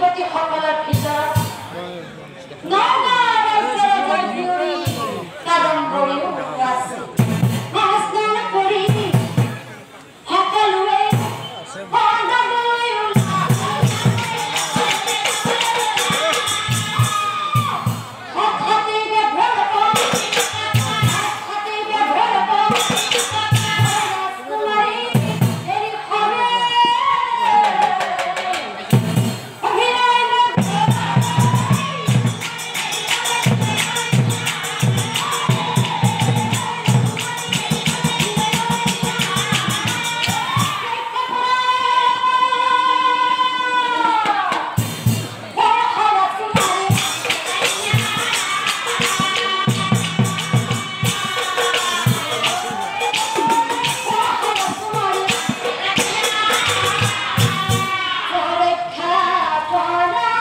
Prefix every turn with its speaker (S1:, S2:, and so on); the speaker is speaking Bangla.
S1: প্রতিবাদী হরমালার পিতা